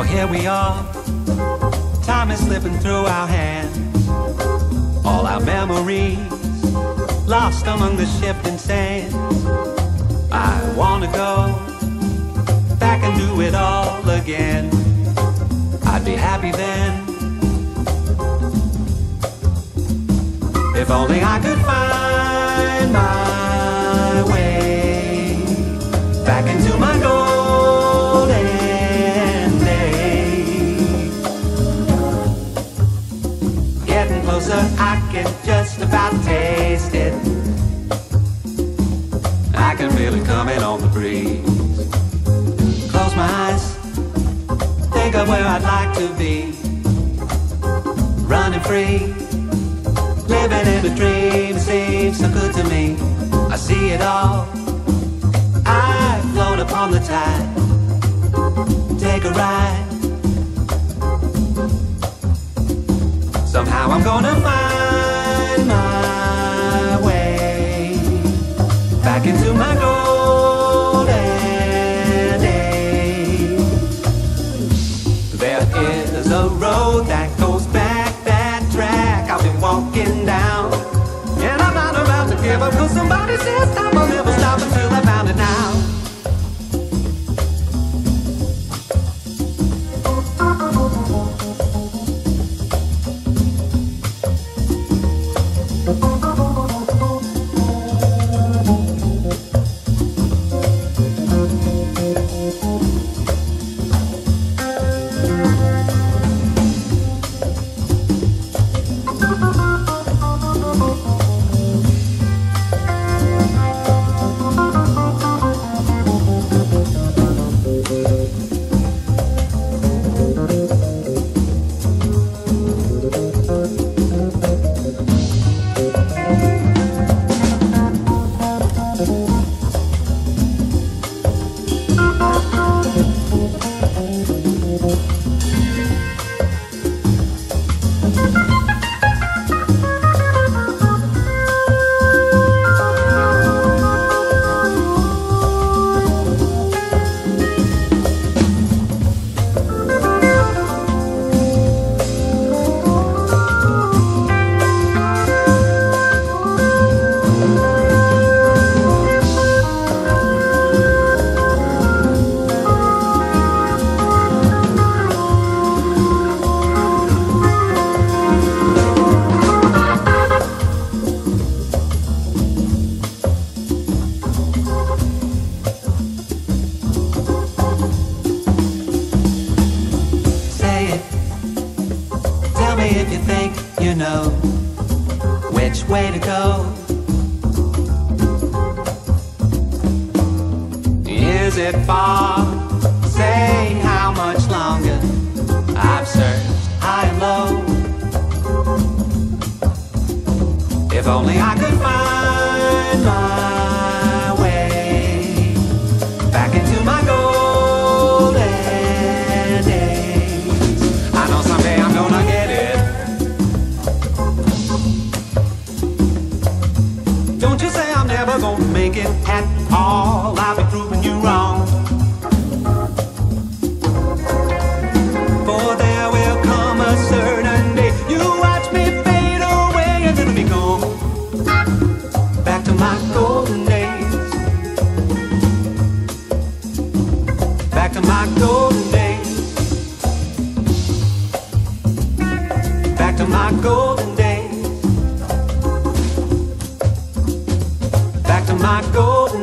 here we are. Time is slipping through our hands. All our memories lost among the shifting sands. I wanna go back and do it all again. I'd be happy then. If only I could find my way coming on the breeze. Close my eyes, think of where I'd like to be. Running free Living in a dream seems so good to me. I see it all. I float upon the tide. Take a ride. Somehow I'm gonna find my way back into my golden you know which way to go. Is it far? Say how much longer. I've searched Don't you say I'm never gonna make it at all. I'll be proving you wrong. For there will come a certain day you watch me fade away and then be gone. Back to my golden days. Back to my golden my golden